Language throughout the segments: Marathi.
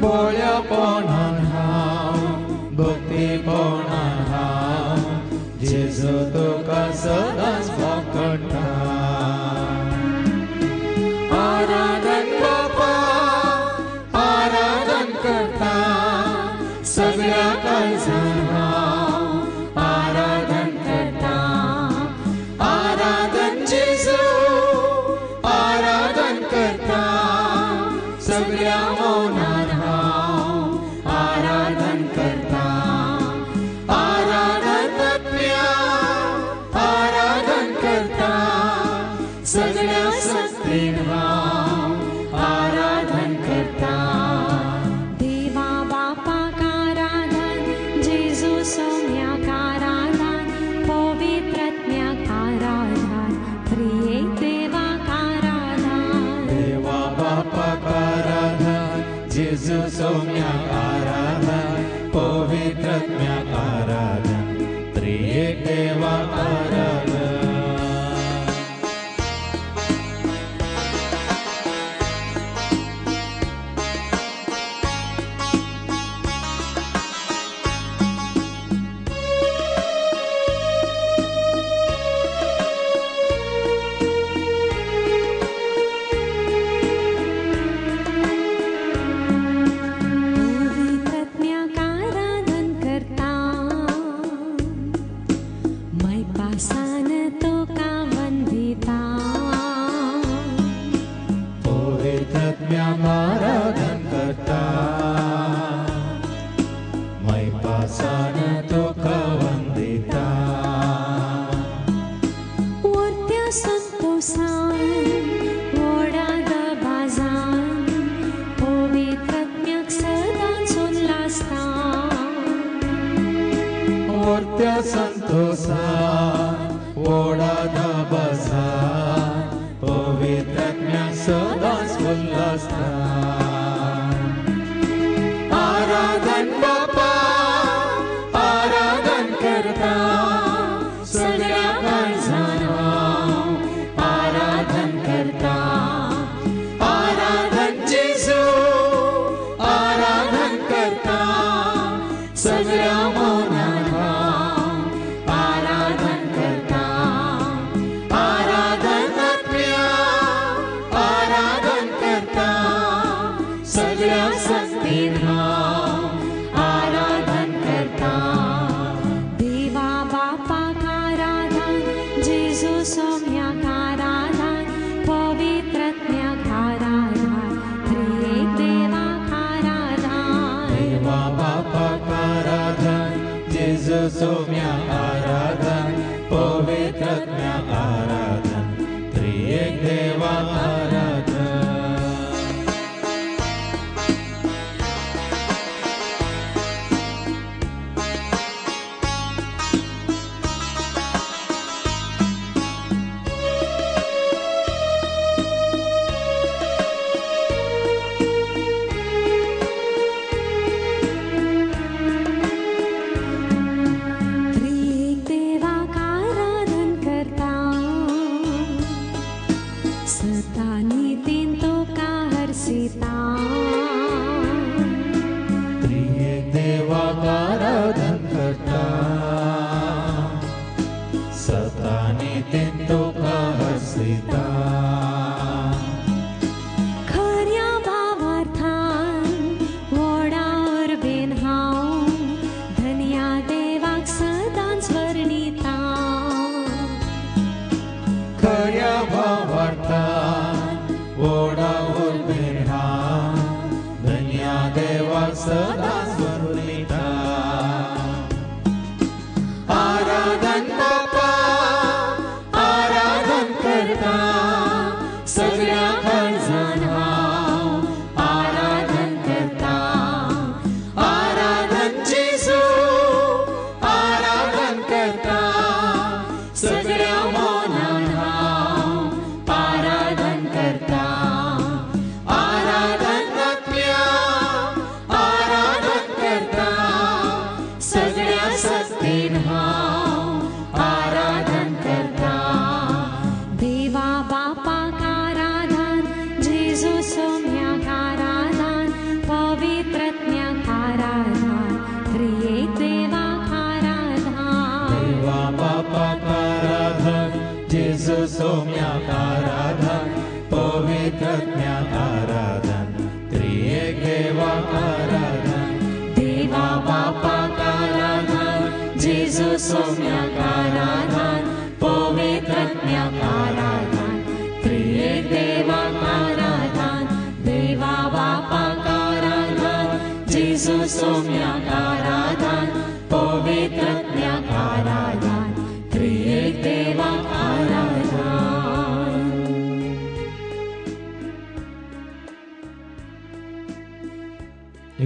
बोळ्यापणान हांव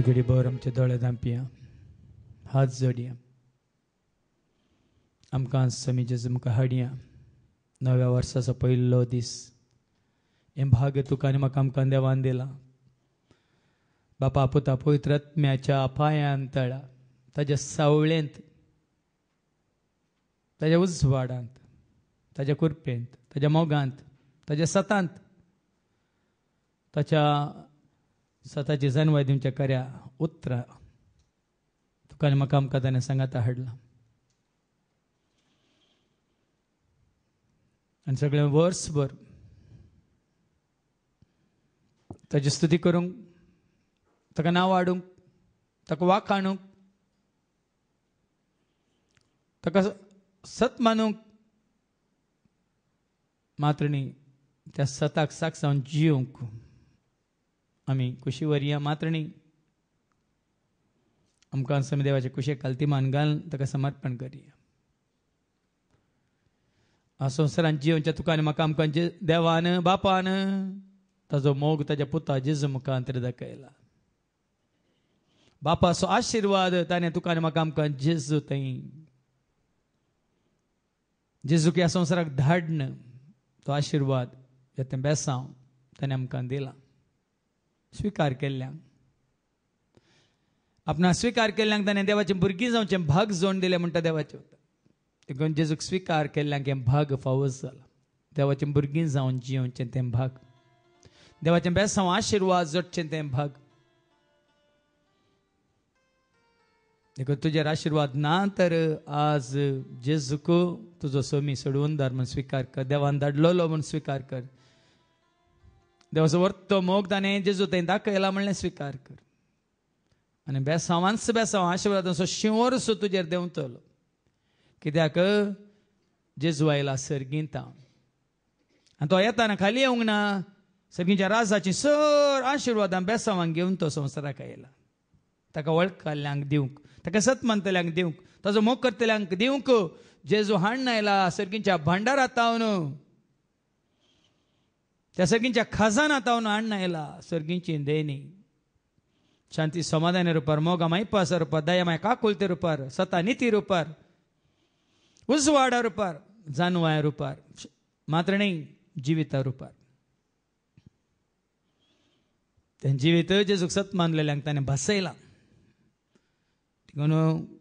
एक घडी बर आमचे दोळे धांपया हात जोडया. आमकां समी जेजू मुखार हाडया. नव्या वर्साचो पयलो दीस. हें भाग्य तुका आनी म्हाका आमकां देवान दिलां. बापा पुता पवित्रत्म्याच्या अपायान तळा. ताज्या सावळेंत. ताज्या उजवाडांत. ताज्या कुरपेंत ताज्या मोगांत. ताज्या सतांत. ताच्या स्वताची जन्मय दिवच्या कर्या उतरां तुका आनी म्हाका आमकां ताणें सांगाता हाडलां। आनी सगळें वर्सभर ताची स्तुती करूंक ताका नांव वाडूंक ताका वाक आणूंक ताका सत मानूंक मात्र न्ही त्या सताक साक सावन जिवंक आमी कुशी वरया मात्र न्ही आमकां समी देवाचे कुशे कालतीमान घालून ताका समर्पण करया. हा संवसारांत जिवनच्या तुका आनी म्हाका आमकां जे देवान बापान ताजो मोग ताज्या पुता जेजू मुखांतर दाखयला. बापाचो आशिर्वाद ताणें तुका आनी म्हाका आमकां जेजू थंय जेजूक ह्या संवसाराक धाडन तो आशिर्वाद हे बेसांव ताणें आमकां दिलां. स्विकार केल्ल्यांक आपणा स्विकार केल्ल्यांक ताणें देवाचें भुरगीं जावचें भाग जोड दिलें म्हणटा देवाचें देखून जेजूक स्विकार केल्ल्यांक हें भाग फावस जाला. देवाचें भुरगीं जावन जियोवचें तें भाग. देवाचें बेसांव आशिर्वाद जोडचें तें भाग. देखून तुजेर आशिर्वाद ना तर आज जेजूक तुजो सोमी सोडून म्हूण स्विकार कर. देवान धाडलोलो म्हूण स्विकार कर. देवाचो वर्तो मोग ताणें जेजू थंय दाखयला म्हणलें स्विकार कर आनी बेसावांस बेसाव आशिर्वादाचो शिंवर सो तुजेर देंवतलो कित्याक जेजू आयला सर्गींत आनी तो येताना खाली येवंक ना सर्गींच्या राजाची सर आशिर्वादां बेसावांक घेवन तो संवसाराक आयला ताका वळखल्ल्यांक दिवंक ताका सतमंतल्यांक दिवंक ताजो मोग करतल्यांक दिवंक जेजू हाडून आयला सर्गींच्या हांव तावन त्या सर्गींच्या खजानात तावन हाडून आयला सर्गींची देणी ಶಾಂತಿ ಸಮಾಧಾನ ರೂಪಾರ್ ಮೋಗ ಮೈಪಾಸ ರೂಪಾರ್ ದಯ ಮೈ ಕಾಕುಲ್ತಿ ರೂಪಾರ್ ಸತ ನೀತಿ ರೂಪಾರ್ ಉಜ್ವಾಡ ರೂಪಾರ್ ಜಾನುವಾಯ ರೂಪಾರ್ ಮಾತ್ರ नाही जिवीत रुपार तें जिवीत जेजूक सत मानलेल्यांक ताणें भासयलां देखून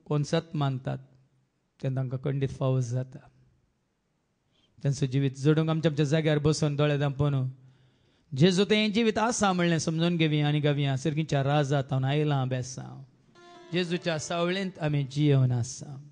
कोण सत मानतात तें तांकां खंडीत फावज जाता त्यांचं जिवीत जडूंक आमच्या आमच्या जाग्यार बसून दोळे दांपोवन जेजू तें जिवीत आसा म्हणलें समजून घेवया आनी गावया सर्गीच्या राजा हांव आयलां बेसां जेजूच्या सावळेंत आमी जियेवन आसा.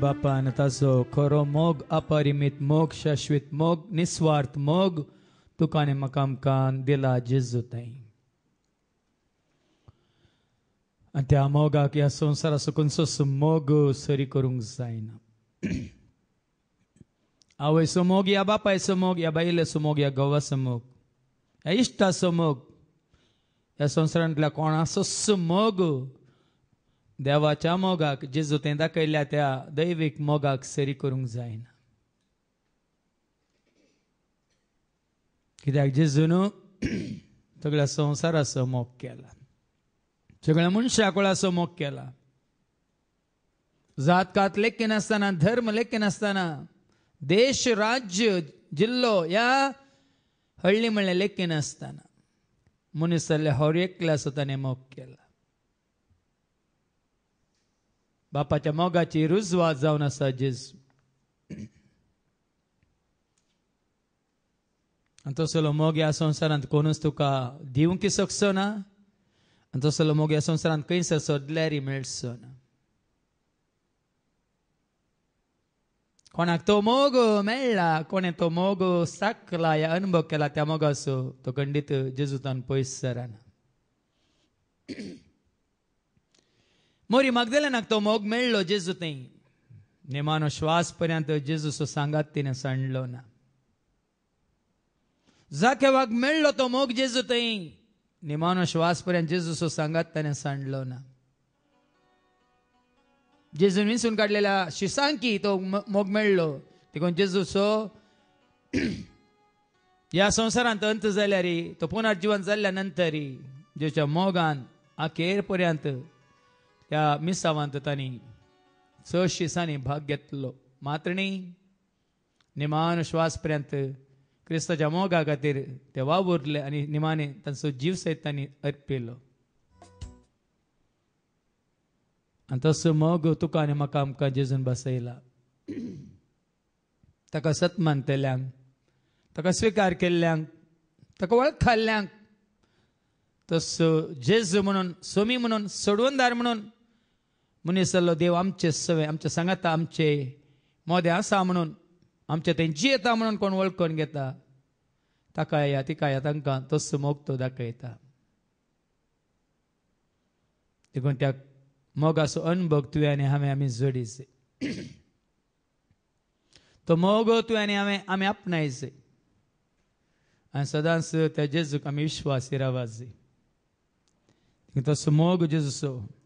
बापा बापान ताचो खरो मोग अपरिमीत मोग शाश्वत मोग निस्वार्थ मोग तुकाने म्हाका आमकां दिला जेजू ताई. आनी त्या मोगाक ह्या संवसारा सकूनचो मोग सरी करूंक जायना. आवयचो मोग या बापायचो मोग या बायलेचो मोग या घोवाचो मोग ह्या इश्टाचो मोग ह्या संवसारांतल्या कोणाचोच मोग देवाच्या मोगाक जेजू तें दाखयल्या त्या दैवीक मोगाक सरी करूंक जायना कित्याक जेजून सगळ्या संवसाराचो मोग केला सगळ्या मनशा कुळाचो मोग केला जात कात लेखी नासतना धर्म लेखी नासतना देश राज्य जिल्लो ह्या हळ्ळी म्हणलें लेखी नासतना मनीस जाल्ले हर एकल्याचो ताणें मोग केला बापाच्या मोगाची रुजवात जावन आसा जेजू आनी तसलो मोग ह्या संवसारांत कोणूच तुका दिवंक शकचो ना आनी तसलो मोग ह्या संवसारांत खंयसर सोदल्यारय मेळचो ना कोणाक तो मोग मेळ्ळा कोणें तो मोग साकला या अनुभव केला त्या मोगाचो तो खंडीत जेजुतान पयस सराना मोरी मागदलेनाक तो मोग मेळ्ळो जेजू थंय निमानो श्वास पर्यंत जेजूचो सांगात तिणें सांडलो ना. जाकेवाक मेळ्ळो तो मोग जेजू थंय निमानो श्वास पर्यंत जेजूसो सांगात ताणें सांडलो ना. जेजून विसून काडलेल्या शिसांकी तो मोग मेळ्ळो. देखून जेजूसो ह्या संवसारांत अंत जाल्यार तो पुनर्जीवन जाल्ल्या नंतर जेच्या मोगान अखेर पर्यंत ह्या मिसावांत तांणी स शिसांनी भाग घेतलो. मात्र न्ही निमान श्वास पर्यंत क्रिस्ताच्या मोगा खातीर ते वावुरले आनी निमाने तांचो जीव सयत तांणी अर्पिलो. आनी तसो मोग तुका आनी म्हाका आमकां जेजून बसयला. ताका सत मानतल्यांक ताका स्विकार केल्ल्यांक ताका वळखाल्ल्यांक तसो जेजू म्हणून सोमी म्हणून सोडवणदार म्हणून मनीस जाल्लो देव आमचे सवे आमचे सांगाता आमचे मोदें आसा म्हणून आमचे थंय जियेता म्हणून कोण वळखून घेता? ताका या तिका या तांकां तसो मोग तो दाखयता. देखून त्या मोगाचो अनुभव तुवें आनी हांवें आमी जोडीचे. तो मोग तुवें आनी हांवें आमी आपणायचे. आनी सदांच त्या जेजूक आमी विश्वासी रावाजे तसो मोग जेजूचो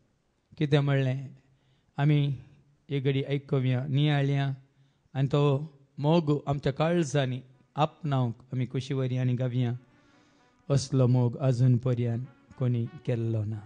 कितें म्हणलें आमी एक घडी आयकव्या नियाळ्या आनी तो मोग आमच्या काळजांनी आपणावंक आमी कुशीवरी आनी गावया असलो मोग अजून पर्यंत कोणी केल्लो ना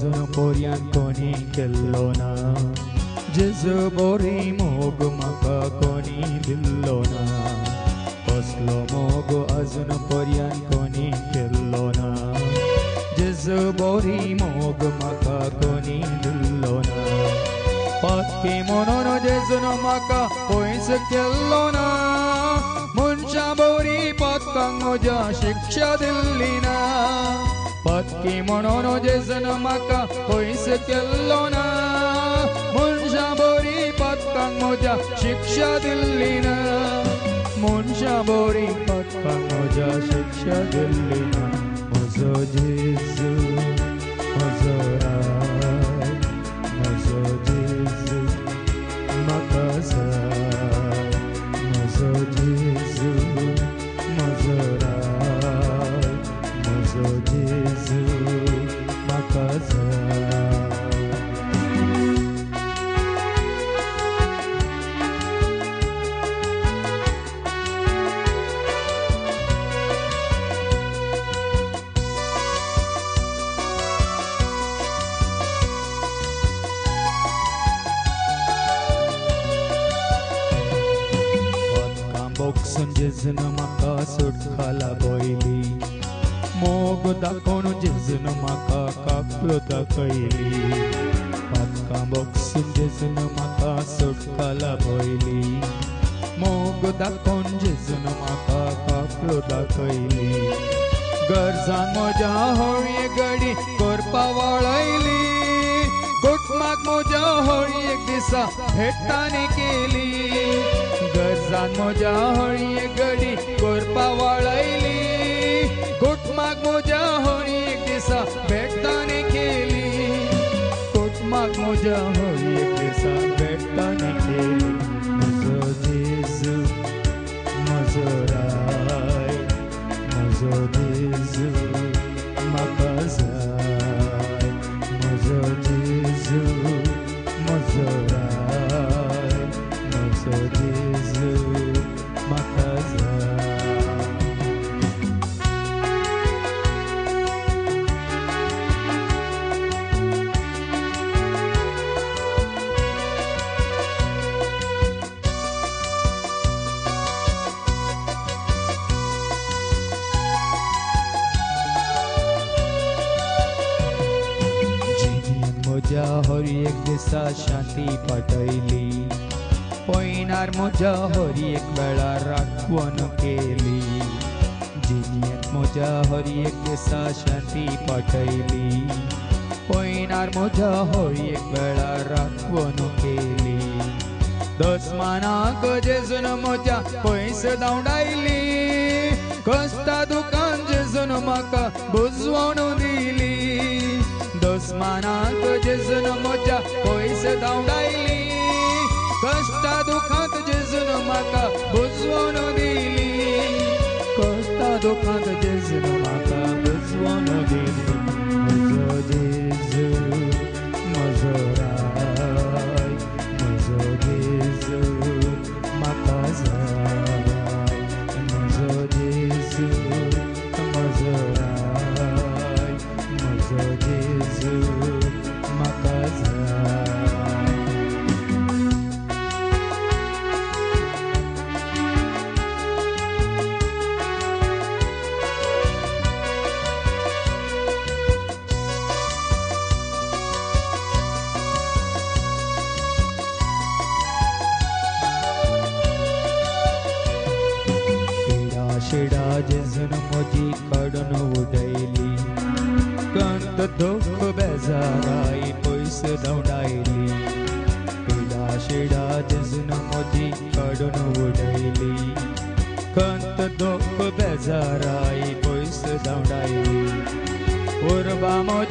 मोग अजून पर्यान कोणी केल्लो ना जेजू बरी मोग म्हाका कोणी दिल्लो ना कसलो मोग अजून पर्यान कोणी केल्लो ना जेजू बरी मोग म्हाका कोणी दिल्लो ना पक्की म्हणून जेजून म्हाका पयस केल्लो ना मनशा बरी पक्कांक म्हज्या शिक्षा दिल्ली ना पक्की म्हणून जेजून म्हाका पयस केल्लो ना मनशा बरी पक्कांक म्हज्या शिक्षा दिल्ली ना मनशा बरी पक्कांक म्हज्या शिक्षा दिल्ली ना म्हजो जेजू म्हजो म्हज्या हरी एक दिसा शांती पाटयली पयनार म्हज्या हरी एक वेळार राखवण केली जिणेंत म्हज्या हरी एक दिसा शांती पाटयली पयनार म्हज्या हरी एक वेळार राखवण केली दसमानाक जेजून म्हज्या पयस धांवडायली कश्टा दुकान जेजून म्हाका बुजवण दिली दसमानाक जेजून म्हज्या पयस धांवडायली कश्टा दुखांत जेजून म्हाका बुजवण दिली कश्टा दुखांत जेजून म्हाका बुजवण दिली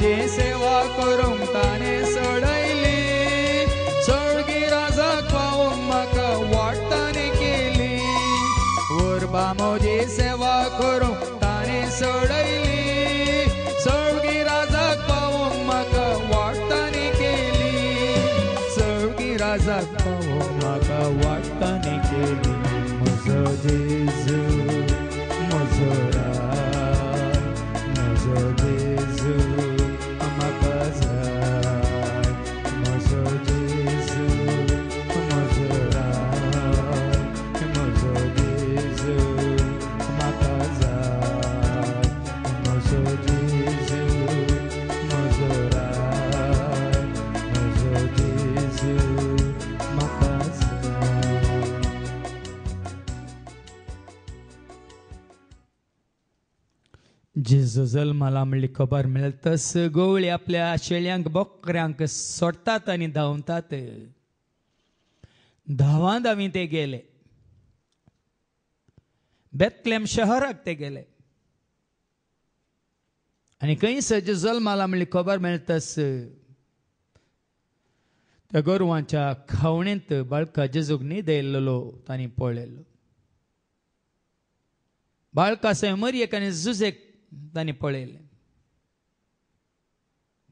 उर्बा जेजू जल्माला म्हणली खबर मेळतस गोवळी आपल्या शेळ्यांक बोकऱ्यांक सोडतात आणि धांवतात धावा धावी ते गेले बेतलेम शहराक ते गेले आणि खंयसर जल्माला म्हणली खबर मेळतस त्या गोरवांच्या खावणेंत बाळका जेजूक न्ही दयल्लो तांणी पळयलो बाळका सय आनी झुजेक तांणी पळयलें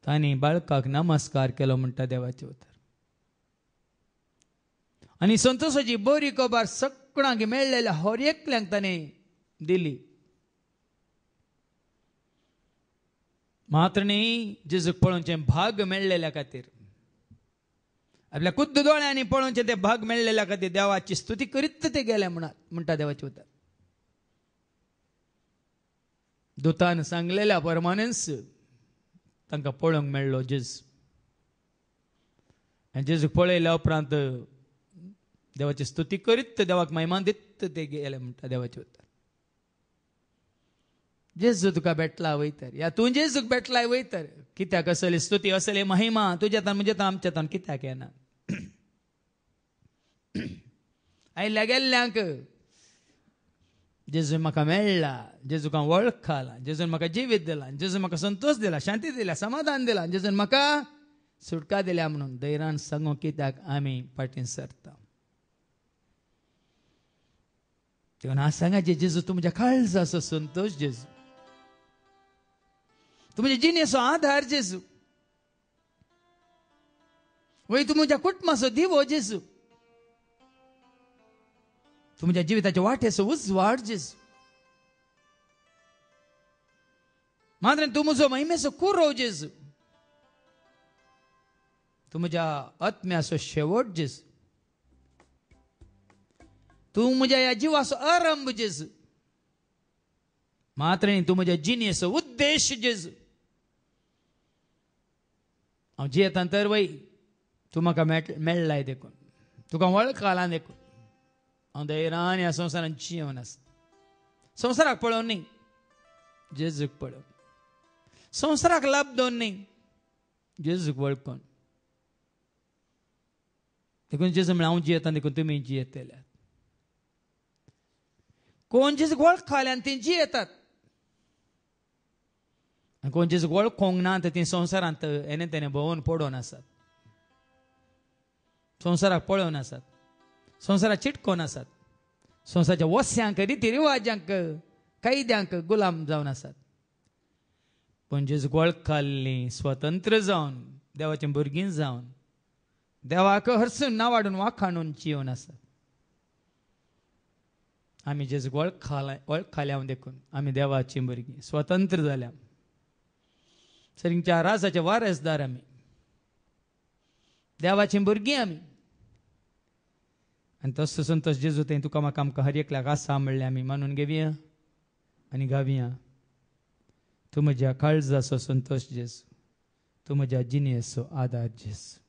तांणी बाळकाक नमस्कार केलो म्हणटा देवाचे उतर आनी संतोशाची बरी खबर सगळ्यांक मेळलेल्या हर एकल्यांक ताणें दिली मात्र न्ही जेजूक पळोवचे भाग मेळलेल्या खातीर आपल्या कुद्द दोळ्यांनी पळोवचे ते भाग मेळलेल्या खातीर देवाची स्तुती करीत ते गेले म्हणा म्हणटा देवाचे उतर दुतान सांगलेल्या परमानेंस तांकां पळोवंक मेळ्ळो जेज आनी जेजूक पळयल्या उपरांत देवाची स्तुती करीत देवाक महिमान दित ते गेले म्हणटा देवाचे उतर. जेजू तुका बेटला वयतर या तूं जेजूक बेटलाय वयतर कित्याक असली स्तुती असली महिमा तुज्या तान म्हणजे आमच्या तान कित्याक येना? आयल्या गेल्ल्यांक जेजून म्हाका मेळ्ळा जेजूक हांव वळखला जेजून म्हाका जिवीत दिला जेजून म्हाका संतोष दिला शांती दिला समाधान दिला जेजून म्हाका सुटका दिल्या म्हणून दैरान सांगू कित्याक आमी फाटीन सरता तेव्हा आज सांगायचे जेजू तुमच्या म्हज्या काळजाचो संतोष जेजू तू म्हणजे जिणेचो आधार जेजू वय तू म्हज्या कुटुंबाचो दिवो जेजू तू म्हज्या जिविताच्या वाटेचो उजवाड जेजू मात्र तू म्हजो महिमेचो कुरो जेजू तू म्हज्या शेवट जेजू तू म्हज्या ह्या जिवाचो आरंभ जेजू मात्र न्ही तू म्हज्या जिणेचो उद्देश जेजू हांव जियेतां तर वय तूं म्हाका मेळ मेळ्ळाय देखून. तुका वळखला देखून. हांव धैर्यान ह्या संवसारांत जियोन आसा संवसाराक पळोवन न्ही जेजूक पळोवन संवसाराक लाभ दोन न्ही जेजूक वळखून देखून जेजू म्हळ्यार हांव जियेता देखून तुमी जियेतल्यात कोण जेजूक वळखल्यान ती जियेतात आनी कोण जेजूक वळखोंक ना ती संवसारांत हेने तेणे भोंवून पडोवन आसात संवसाराक पळोवन आसात संवसाराक चिटकोन आसात संवसाराच्या वस्यांक रिती रिवाजांक कैद्यांक गुलाम जावन आसात पण जेजूक वळखल्ली स्वतंत्र जावन देवाचें भुरगीं जावन देवाक हरसून ना वाडून वाखाणून जिवन आसात आमी जेजूक वळखाल्या वळखाल्या देखून आमी देवाची भुरगीं स्वतंत्र जाल्या सरींच्या राजाचे वारसदार आमी देवाची भुरगीं आमी आनी तसो संतोश जेजू तें तुका म्हाका आमकां हर एकल्याक आसा म्हणलें आमी मानून घेवया आनी गावया तूं म्हज्या काळजाचो संतोश जेजू तूं म्हज्या जिणेचो आदार जेजू तू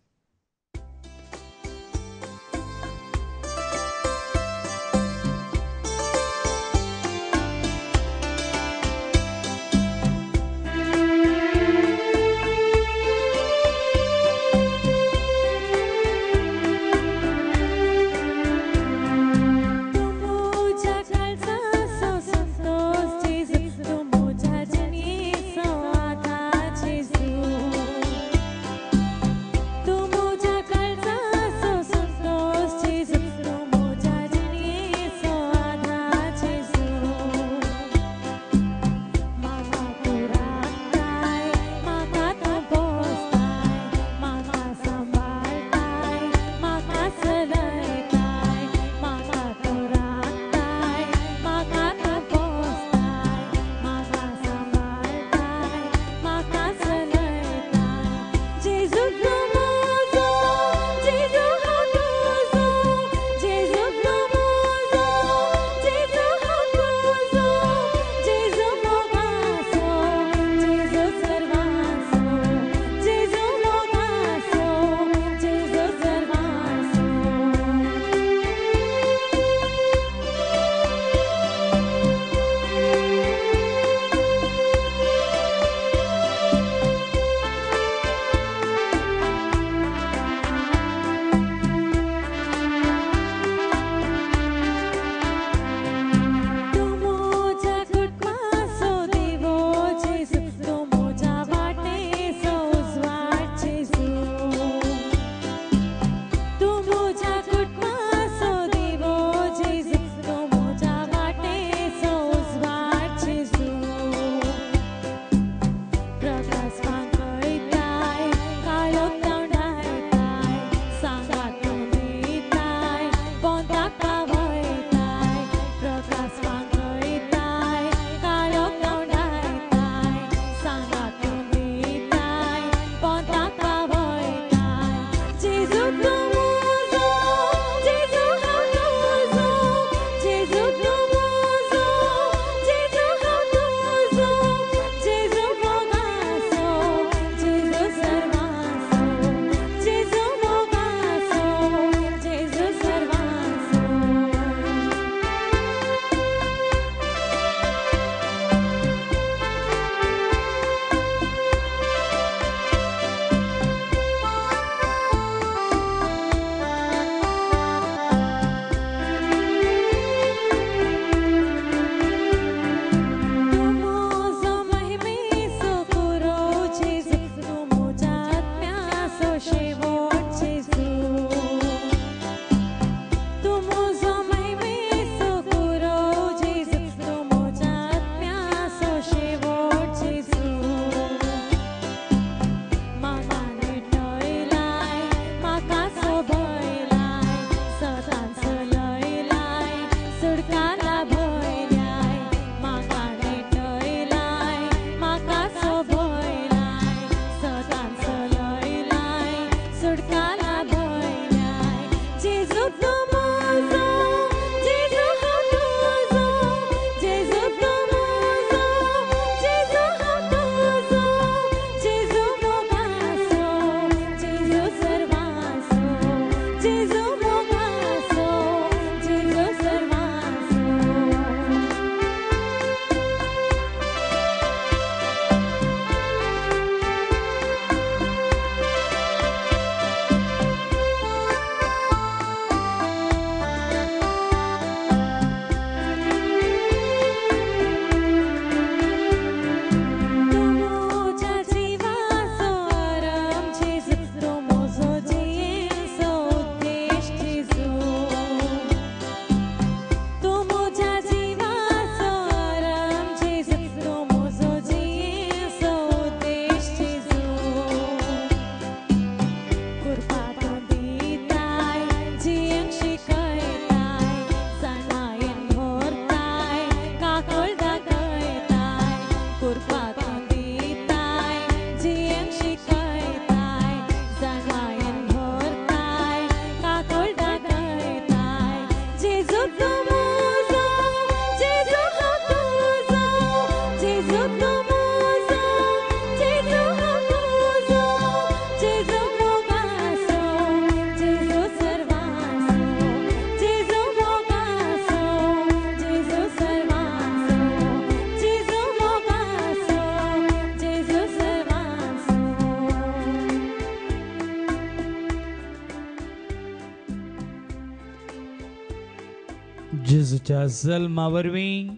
तुझ्या जल्मा वरवीं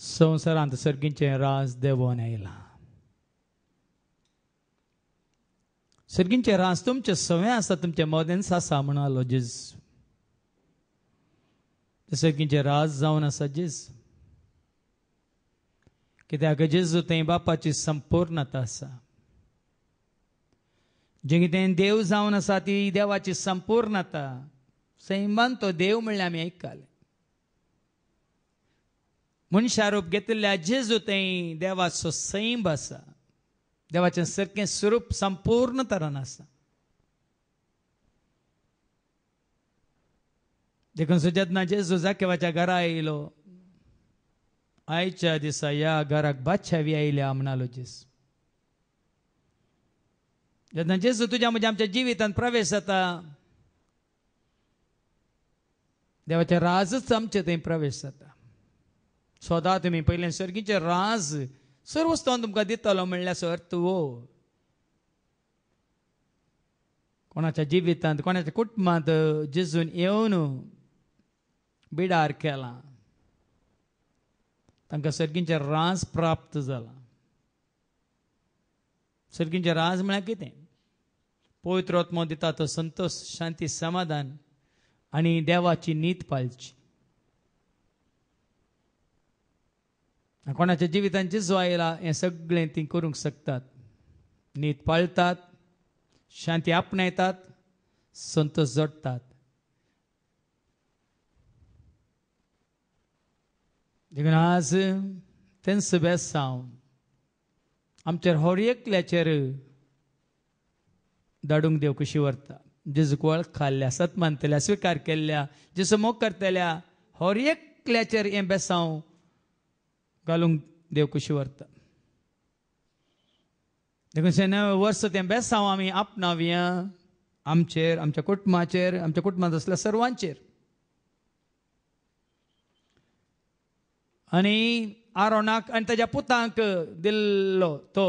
संवसारांत सर्गींचें राज देवोन आयलां सर्गींचें राज तुमचें सवें आसा तुमचें मोदेन आसा म्हणालो जेज सर्गींचें राज जावन आसा जेज कित्याक जेजू थंय बापाची संपूर्णता आसा जें कितें देव जावन आसा ती देवाची संपूर्णता सैमान तो देव म्हणल्यार आमी आयकताले मनशारूप घेतिल्ल्या जेजू थंय देवाचो सैम आसा देवाचें सारकें स्वरूप संपूर्ण तरान आसा देखून जेन्ना जेजू जाकेवाच्या घरा येयलो आयच्या दिसा ह्या घराक बादशावी आयल्या म्हणालो जेस. जेन्ना जेजू तुज्या म्हज्या आमच्या जिवितांत प्रवेश जाता देवाचें राजच आमचे थंय प्रवेश जाता. सोदा तुमी पयलें सर्गीचें राज सर्व वस्तून तुमकां दितलो म्हणल्यार अर्थ वो। कोणाच्या जिवितांत कोणाच्या कुटुंबांत जेजून येवन बिडार केला तांकां सर्गींचे राज प्राप्त जाला। सर्गींचें राज म्हळ्यार कितें पवित्रोत्मो दिता तो संतोष शांती समाधान आनी देवाची नीत पाळची कोणाच्या जिवितांत जेजू आयला हें सगळें ती करूंक शकतात. नीत पाळतात शांती आपणायतात संतोष जोडतात. देखून आज तेंच बेस जावन आमचेर हर एकल्याचेर धाडूंक देव कशी व्हरता. जेजूक वळखाल्ल्या सतमानतल्या स्विकार केल्ल्या जेजू मोग करतल्या हर एकल्याचेर हें बेसांव घालूंक देव कशी व्हरता देखून शेन वर्स तें बेसांव आमी आपणावया आमचेर आमच्या कुटुंबाचेर आमच्या कुटुंबांत असल्या सर्वांचेर. आनी आरोणाक आनी ताच्या पुतांक दिल्लो तो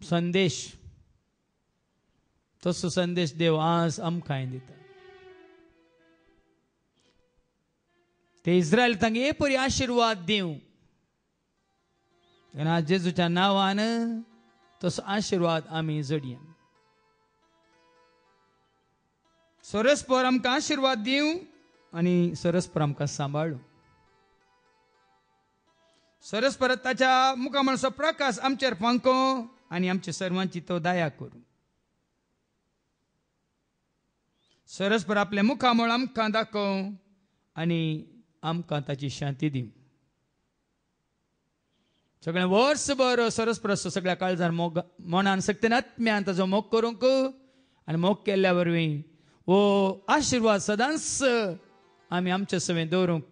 संदेश तसो संदेश देव आज आमकांय दिता. ते इस्रायल तांकां हे परी आशिर्वाद दिवं. तेन्ना आज जेजूच्या नांवान तसो आशिर्वाद आमी जोडया सरस्पर आमकां आशिर्वाद दिवं आनी सरस्पर आमकां सांबाळूं सरस्पर ताच्या मुखामळचो प्रकाश आमचेर पंको आनी आमच्या सर्वांची तो दया करूं सरस्पर आपले मुखामळ आमकां दाखोव आनी आमकां ताची शांती दिवं सगळें वर्सभर सरसप्रस सगळ्या काळजार मोग मनान सक्तीन आत्म्यान ताजो मोग करूंक आनी मोग केल्ल्या वरवीं वो आशिर्वाद सदांच आमी आमचे सवें दवरूंक.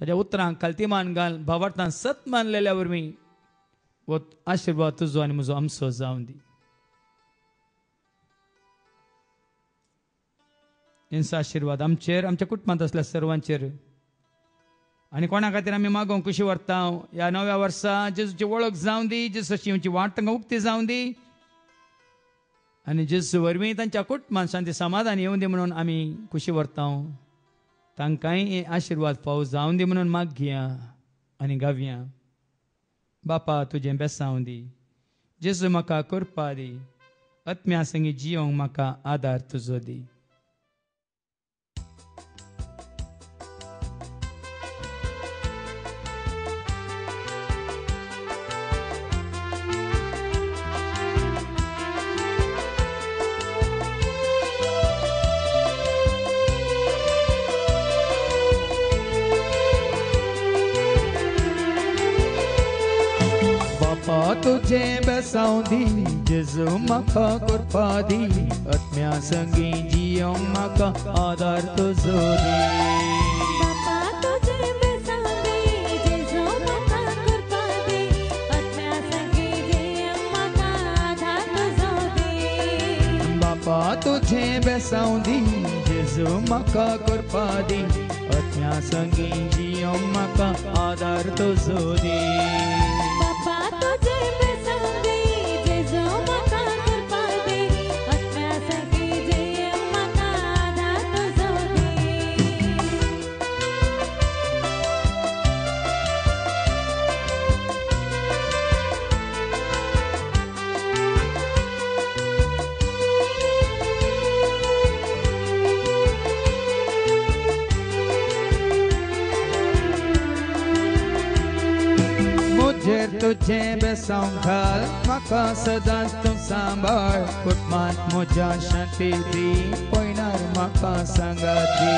ताज्या उतरांक कालतिमान घाल भावार्थान सत मानलेल्या वरवीं वो आशिर्वाद तुजो आनी म्हजो आमचो जावन दी. हेंचो आशिर्वाद आमचेर आमच्या कुटुंबांत असल्या सर्वांचेर आनी कोणा खातीर आमी मागोवंक कशी व्हरता? ह्या नव्या वर्सा जेजूची वळख जावं दी जेजूची आमची वाट तांकां उक्ती जावं दी. आनी जेजू वरवीं तांच्या कुटुंबांत शांती समाधान येवं दी म्हणून आमी खुशी व्हरता. तांकांय आशिर्वाद फावो जावं दी म्हणून माग घेया आनी गावया. बापा तुजें बेसांव दी. जेजू म्हाका करपा दी. आत्म्या संगी जियोंक म्हाका आदार तुजो दी. तुझे बेसावदी जेजू म्हाका करपा दी आत्म्या संगी जियोंक म्हाका आदार तुजो दी बापा तुझे बेसावदे जेजू म्हाका करपा दे आत्म्या संगी जियेंक म्हाका आधार तुजो दे तुझे बेसंभाळ म्हाका सदांच तूं सांबाळ कुटुंबांत म्हज्या शांती दी पयणार म्हाका सांगाती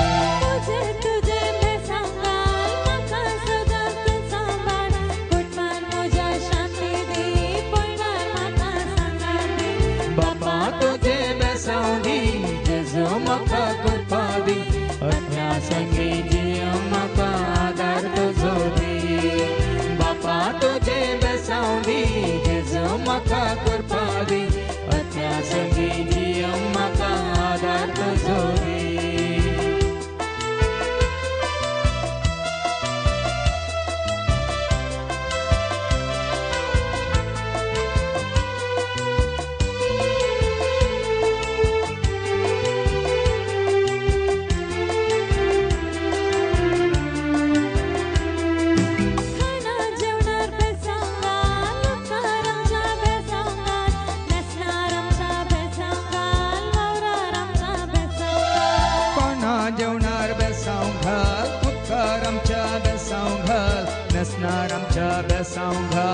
बाबा तुझे बेसावणी Long.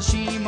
शिम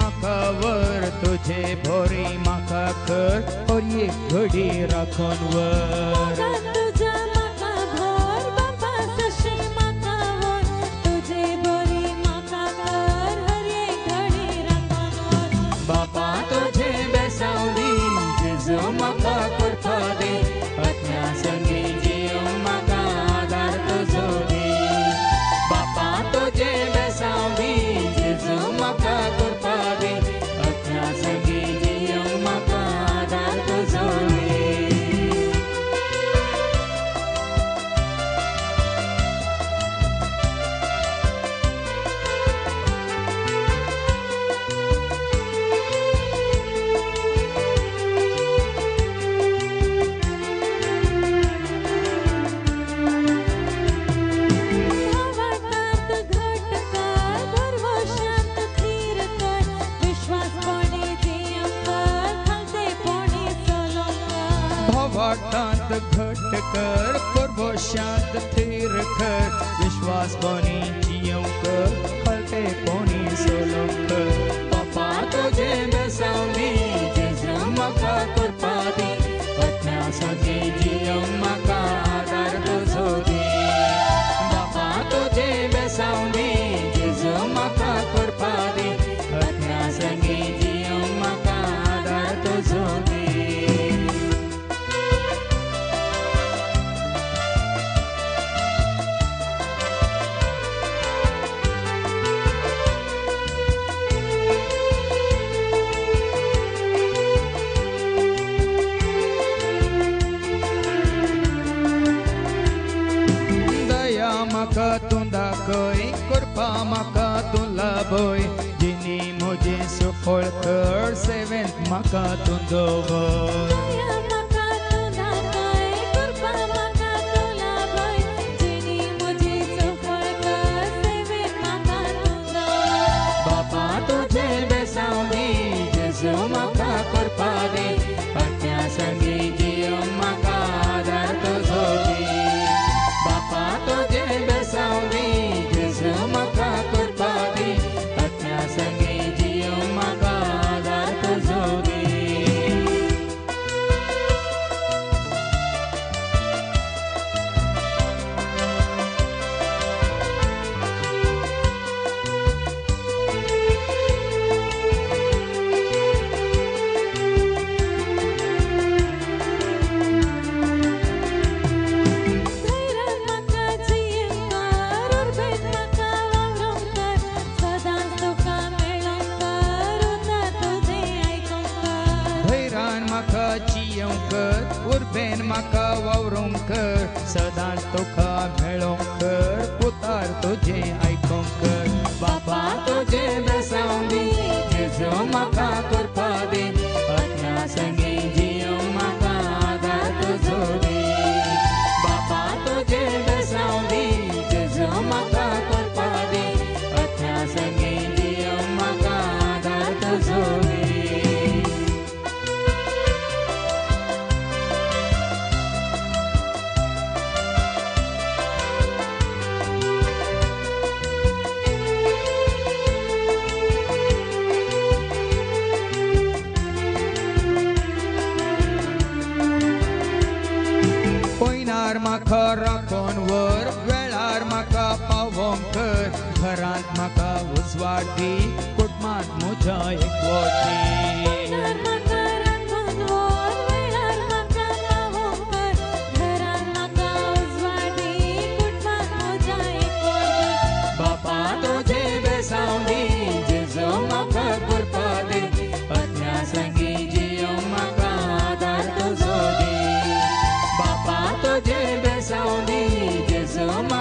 बापा तुजे बेसावली जेजू म्हाका करपा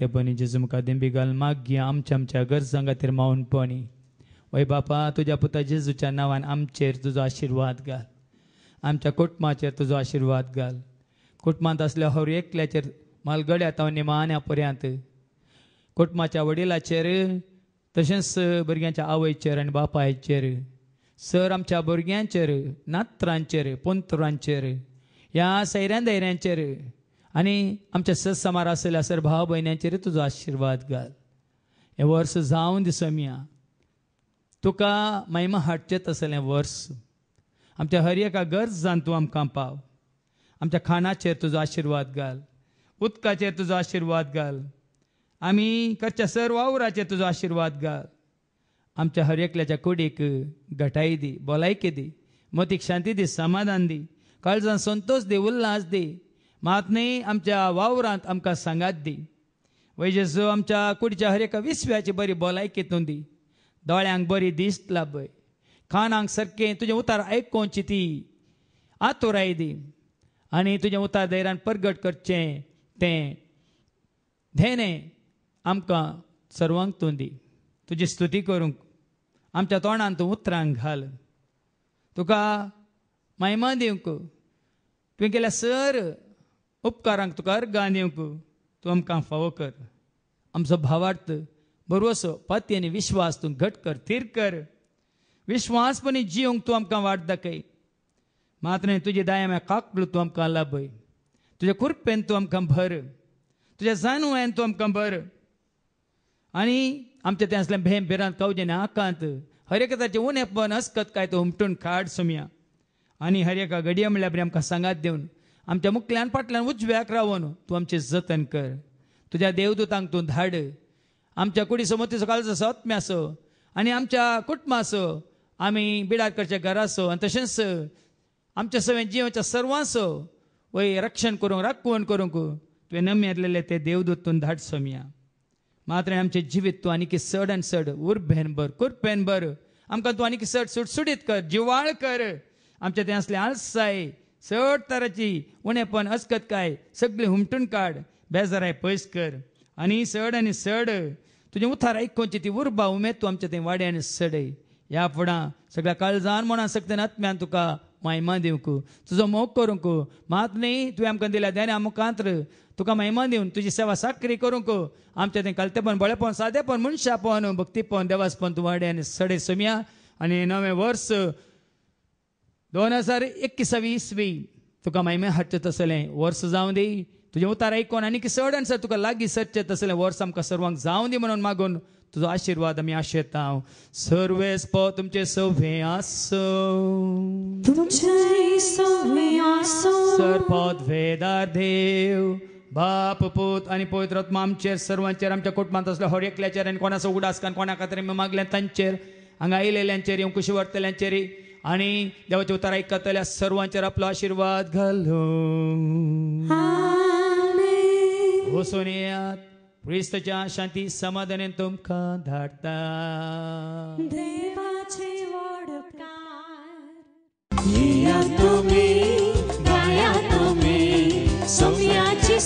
ते जेजू मुखार दिंबी घाल मागी आमच्या आमच्या गरजां खातीर मावनपणी वय बापा तुज्या पुता जेजूच्या नांवान आमचेर तुजो आशिर्वाद घाल आमच्या कुटुंबाचेर तुजो आशिर्वाद घाल कुटुंबांत असल्या हर एकल्याचेर मालगड्यात हांव निमाण्या पर्यंत कुटुंबाच्या वडिलाचेर तशेंच भुरग्यांच्या आवयचेर आनी बापायचेर सर आमच्या भुरग्यांचेर नात्रांचेर पोंतरांचेर ह्या सैऱ्यां धैऱ्यांचेर आनी आमच्या सत्समार आसल्या सर भाव भयण्यांचेर तुजो आशिर्वाद घाल. हें वर्स जावन दिसमिया तुका महिमा हाडचेंच आसलें वर्स. आमच्या हर एका गरजान तूं आमकां पाव आमच्या खाणाचेर तुजो आशिर्वाद घाल. उदकाचेर तुजो आशिर्वाद घाल. आमी करच्या सर वावराचेर तुजो आशिर्वाद घाल. आमच्या हर एकल्याच्या कुडीक घटाई दी भलायकी दी मतीक शांती दी समाधान दी. काळजान संतोष दी उल्हास दी. मात न्ही आमच्या वावरांत आमकां सांगात दी. वैजेसो आमच्या कुडीच्या हर एका विस्व्याची बरी भलायकी तूं दी. दोळ्यांक बरी दिश्ट लाभय कानांक सारकें तुजें उतार आयकोवची ती आतुराय दी. आनी तुजें उतार धैर्यान परगट करचें तें धेने आमकां सर्वांक तूं दी. तुजी स्तुती करूंक आमच्या तोंडान तूं उतरांक घाल. तुका महिमा दिवंक. तुवें केल्या सर उपकारांक तुका अर्गां दिवंक तूं आमकां फावो कर। आमचो भावार्थ बरोसो पती आनी विश्वास तूं घट कर थीर कर। विश्वासपणी जिवंक तूं आमकां वाट दाखय मात्र तुजी दायम्या काकलो तूं आमकां लाभय तुज्या कुरपेन तूं आमकां भर। तुज्या जाणवायन तूं आमकां भर। आनी आमच्या तें असलें भेम भिरांत कवजें आकांत। हर एकाचे उणेपण अस्कत काय तो उमटून खाड सुमया। आनी हर एका घडये म्हणल्यार आमकां सांगात दिवन आमच्या मुखल्यान फाटल्यान उजव्याक रावून तूं आमचें जतन कर. तुज्या देवदूतांक तूं धाड. आमच्या कुडी समतीचो काळजो सत्म्या आसो आनी आमच्या कुटुंबा आमी बिडारकरच्या घरा आसो आनी तशेंच आमच्या सगळ्या जिवाच्या सर्वांसो वय रक्षण करूंक राखवण करूंक तुवें नमी येतलेले ते देवदूत तूं धाड सोम्या. मात्र आमचें जिवीत तूं आनीक चड आनी चड उर्बेन भर कुरपेन भर. आमकां तूं आनीक चड सुटसुडीत कर जिवाळ कर. आमच्या तें असले आलसाय. सट ताराची उणेपण अस्कत काय? सगळे हुमटून काड बेजाराय पयस कर. आनी सड आनी सड. तुजें उतार आयकोवची ती उर्बा उमेद तूं आमच्या तें वाड्यान सडय ह्या फुडां सगळ्या काळजान म्हणा सक्तेन आत्म्यान तुका महिमा दिवंक तुजो मोग करूंक मात न्ही तुवें आमकां दिल्या देण्या मुखांत्र. तुका महिमा दिवन तुजी सेवा साकरी करूंक आमचें तें कलतेपण बळेपण सादेपण मनशापण भक्तीपण देवासपण तूं वाड्यान सडे समया. आनी नवें वर्स दोन हजार एकविसावी इसवी तुका महिमे हाडचें तसलें वर्स जावं दी. तुजें उतार आयकोन आनी चड आनी चड तुका लागीं सरचें तसलें वर्स आमकां सर्वांक जावं दी म्हणून मागून तुजो आशिर्वाद आमी आशेता सर्वेस प तुमचे सव्हे आसो. सरपद वेदार देव बाप पूत आनी पवित्र आत्मा आमचेर सर्वांचेर आमच्या कुटुंबांत असल्या हर एकल्याचेर आनी कोणाचो उडास कोणा खातीर मागलें तांचेर हांगा आयलेल्यांचेर येवं कुशी वर्तल्यांचेर आनी देवाचे उतार आयकतल्या सर्वांचेर आपलो आशिर्वाद घालो आमेन. वचून येयात क्रिस्तच्या शांती समाधानान तुमकां धाडटा देवाचे तुम्ही गाया तुम्ही सोम्याची